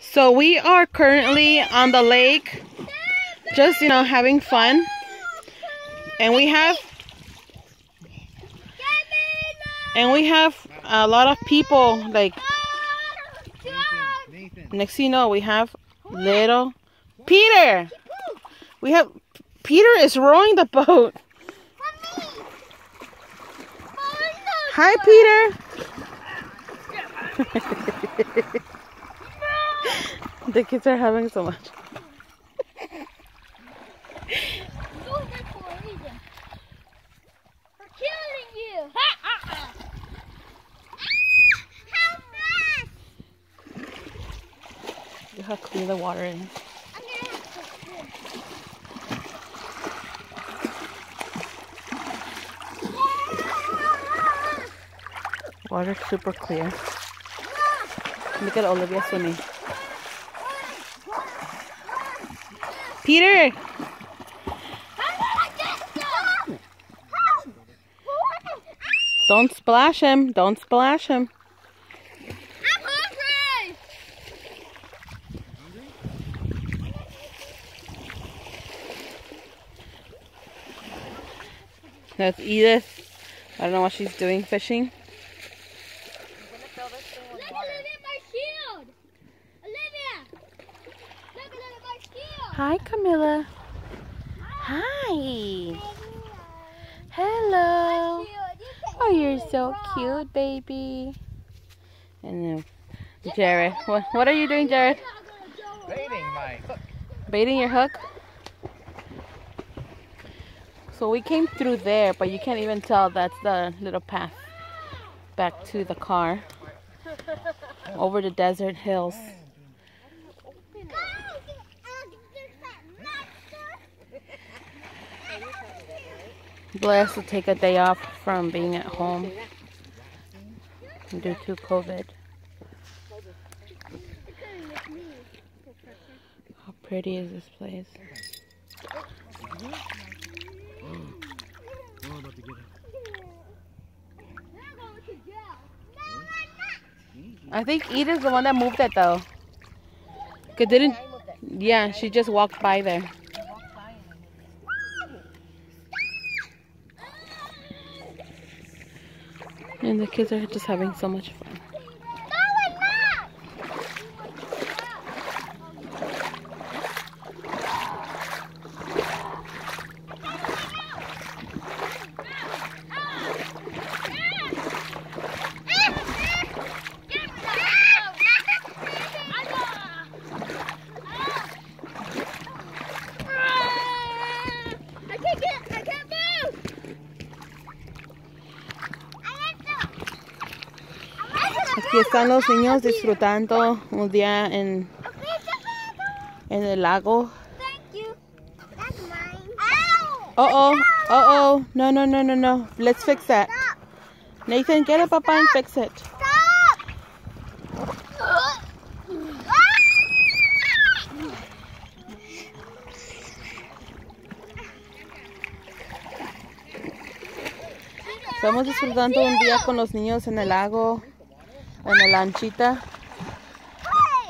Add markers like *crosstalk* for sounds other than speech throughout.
So we are currently on the lake, just, you know, having fun. And we have, and we have a lot of people, like, next thing you know, we have little Peter. We have, Peter is rowing the boat. Hi, Peter. *laughs* the kids are having so much. Look how clear the water is. Water super clear. Look at Olivia swimming. Peter! Don't splash him. Don't splash him. I'm hungry. That's Edith. I don't know what she's doing fishing. Look, Olivia, my shield. Olivia. Look, Olivia, my shield. Hi, Camilla. Hi. Hello. Oh, you're so cute, baby. And then Jared. What, what are you doing, Jared? Baiting my hook. Baiting your hook? So we came through there, but you can't even tell that's the little path back to the car. Over the desert hills. Blessed to take a day off from being at home due to COVID. How pretty is this place? I think Edith's the one that moved it though. Cause didn't yeah, she just walked by there. And the kids are just having so much fun. Aquí están los niños disfrutando un día en, en el lago. Uh oh, uh oh, no, no, no, no, no. Let's fix that. Nathan, get it, Papa, and fix it. Stop! Estamos disfrutando un día con los niños en el lago, en la lanchita.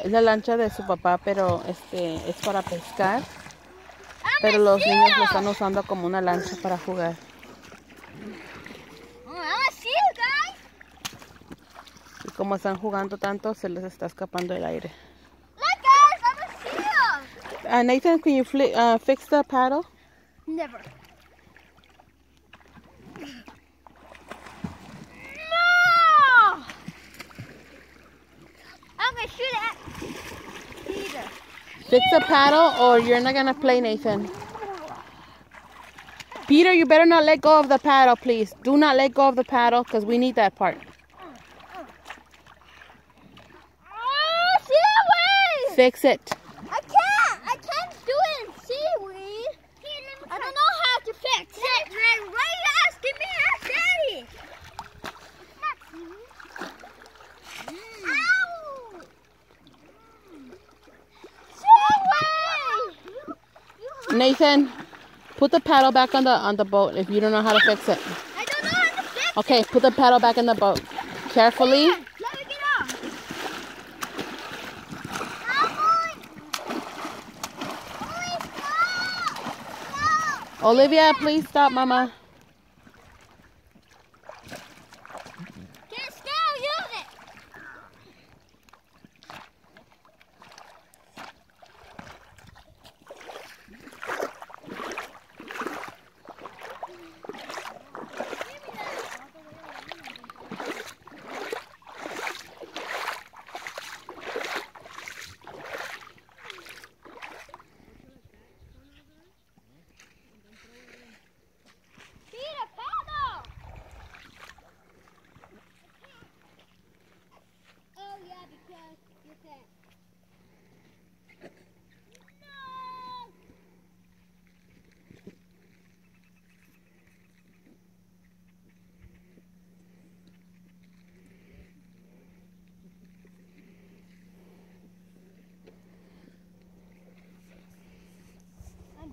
Es la lancha de su papá, pero este es para pescar. Pero los niños lo están usando como una lancha para jugar. Guys. Y como están jugando tanto, se les está escapando el aire. Uh, Nathan, can you fli uh, fix the paddle? Never. Shoot at Peter. Fix the paddle or you're not gonna play, Nathan. Peter, you better not let go of the paddle, please. Do not let go of the paddle because we need that part. Oh! Fix it. Nathan, put the paddle back on the on the boat if you don't know how to fix it. I don't know how to fix it. Okay, put the paddle back in the boat. Carefully. Olivia, please stop, Mama.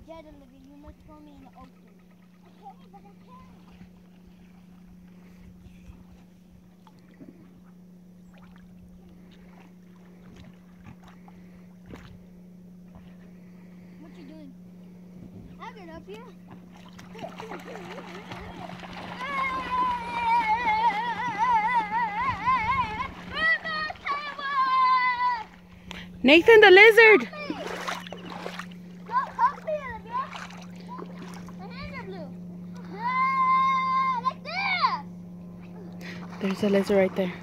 Dead, Olivia. You must throw me in the ocean. Okay, but I can't. What you doing? I'll get up here. Nathan the lizard. There's a lizard right there.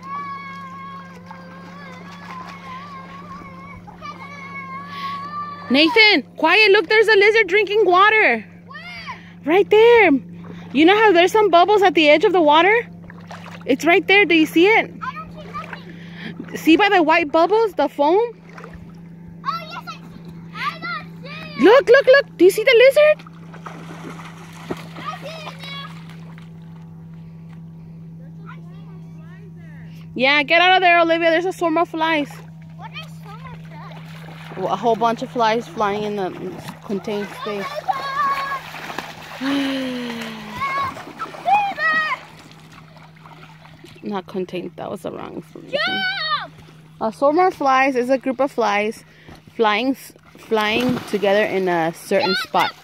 Nathan, quiet. Look, there's a lizard drinking water. Right there. You know how there's some bubbles at the edge of the water? It's right there. Do you see it? I don't see nothing. See by the white bubbles, the foam? Oh, yes, I, see. I don't see it. Look, look, look. Do you see the lizard? I see it now. I see it. Yeah, get out of there, Olivia. There's a swarm of flies. What is so much fun? A whole bunch of flies flying in the contained space. Oh *sighs* Not contained. That was the wrong explanation. Jump! A swarm of flies is a group of flies flying flying together in a certain spot.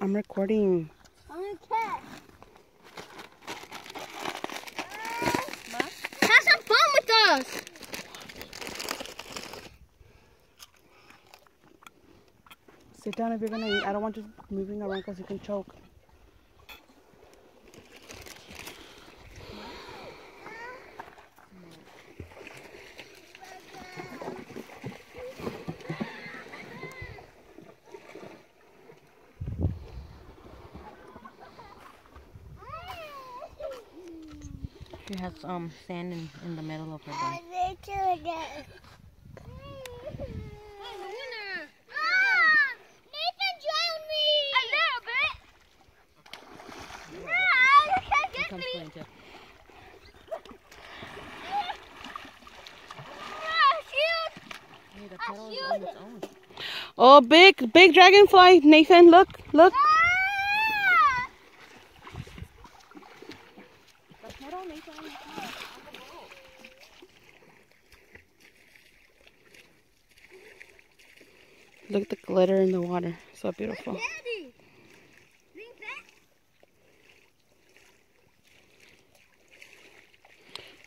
Uh, I'm recording. Have some fun with us. Sit down if you're gonna eat. I don't want you moving around because you can choke. Um sand in, in the middle of her bed. Nathan drowned me. A little bit. Nah, you can't get me. Shoot. Oh, big, big dragonfly, Nathan. Look, look. Ah! Look at the glitter in the water. So beautiful. Daddy. Bring that.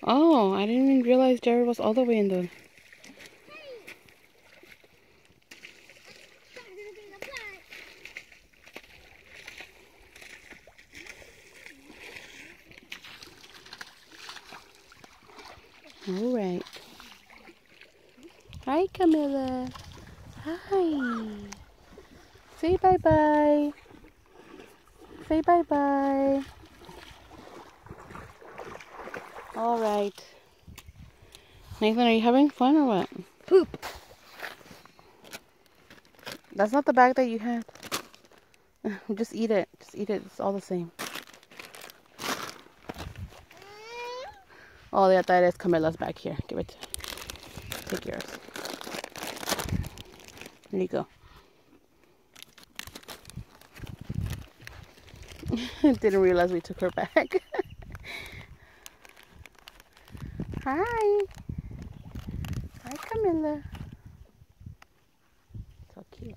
Oh, I didn't even realize Jared was all the way in the. All right. Hi, Camilla. Hi. Say bye bye. Say bye bye. All right. Nathan, are you having fun or what? Poop. That's not the bag that you had. *laughs* Just eat it. Just eat it. It's all the same. Oh, yeah, that is Camilla's back here. Give it. Take yours. There you go. Didn't realize we took her back. *laughs* Hi. Hi, Camilla. So cute.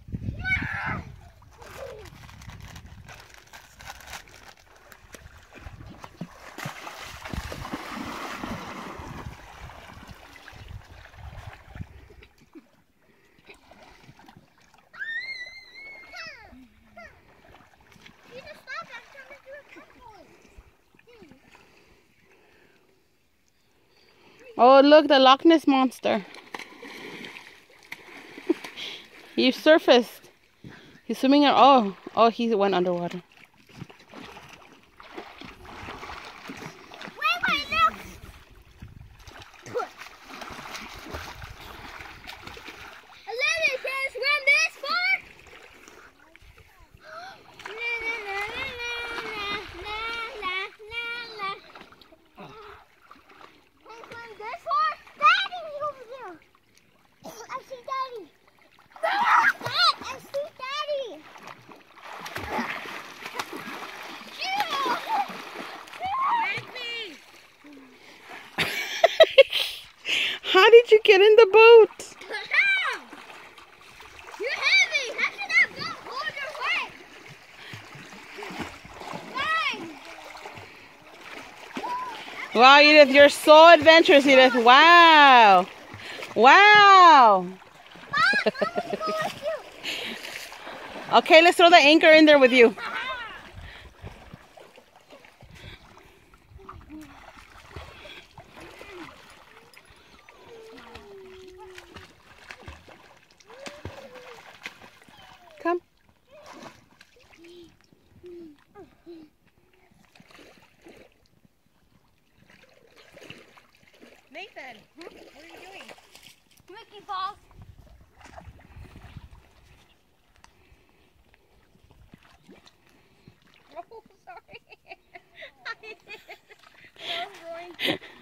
You just stop. I'm trying to do a couple. Oh, look, the Loch Ness monster. *laughs* he surfaced. He's swimming. Oh, oh, he went underwater. Wait, wait, look. Olivia, can you swim this far? La, la, la, la, la, la, la, la. Can you swim this far? Daddy's over there. I see Daddy. Dad, I see Daddy. How did you get in the boat? You're heavy. How can that boat hold your weight? Fine. Wow, Edith, you're so adventurous, Edith. Wow. Wow. Mom, I'm gonna go with you. Okay, let's throw the anchor in there with you. Come. Nathan, what are you doing? Falls.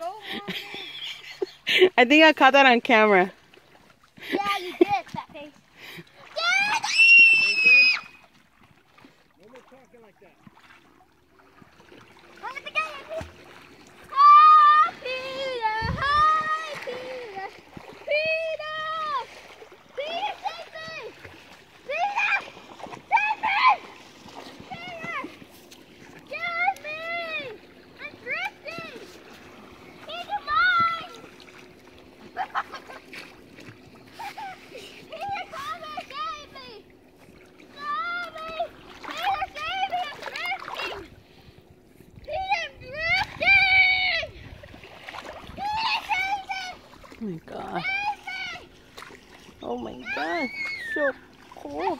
Oh, sorry. I think I caught that on camera. Yeah, you did, that face. No more talking like that. Come at the game. Hi, Peter. Hi, Peter. Peter. Peter, save me. Peter, save me. Peter, save me. I'm drifting. Peter, mine. Peter, come and save me. Save me. Peter, save me. I'm drifting. Peter, I'm drifting. Peter, save me. Oh my god. Save me. Oh my god. So cold.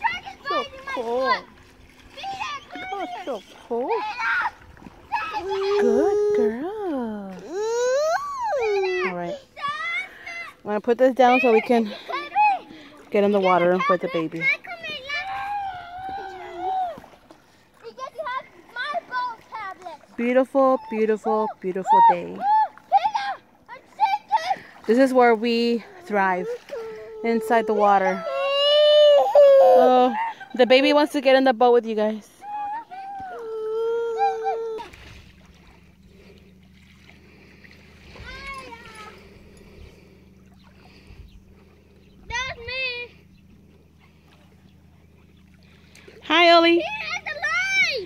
So cold. Oh, so cold. Peter, save me. Good girl. All right. I'm to put this down so we can get in the water with the baby. Because you have my boat tablet. Beautiful, beautiful, beautiful day. Peter, I'm sinking. This is where we thrive, inside the water. Oh, the baby wants to get in the boat with you guys. That's me. Hi, Ollie. He has the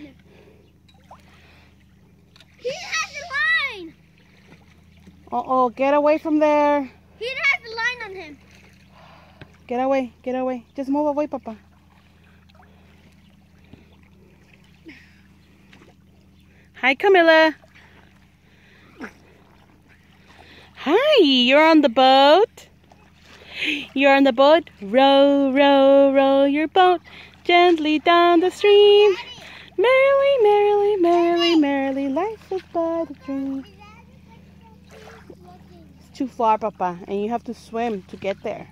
line. He has the line. Uh oh, get away from there. He has the line on him. Get away, get away. Just move away, Papa. Hi, Camilla. Hi, you're on the boat. You're on the boat. Row, row, row your boat gently down the stream. Merrily, merrily, merrily, merrily, life is but a dream. It's too far, Papa, and you have to swim to get there.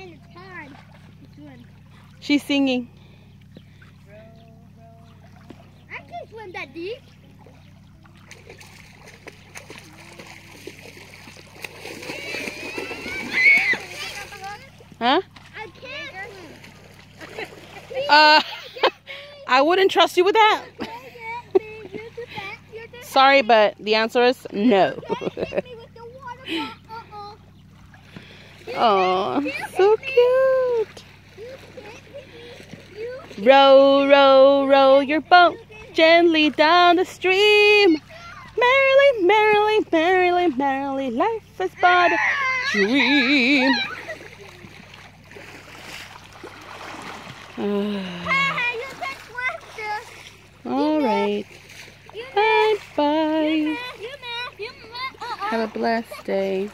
And it's hard to swim. She's singing. I can swim that deep. Huh? I can't. Uh, *laughs* I wouldn't trust you with that. Sorry, but the answer is no. Oh, so cute. Row, row, row your boat gently down the stream. Merrily, merrily, merrily, merrily, life is but a dream. *sighs* All right. Bye bye. Have a blessed day.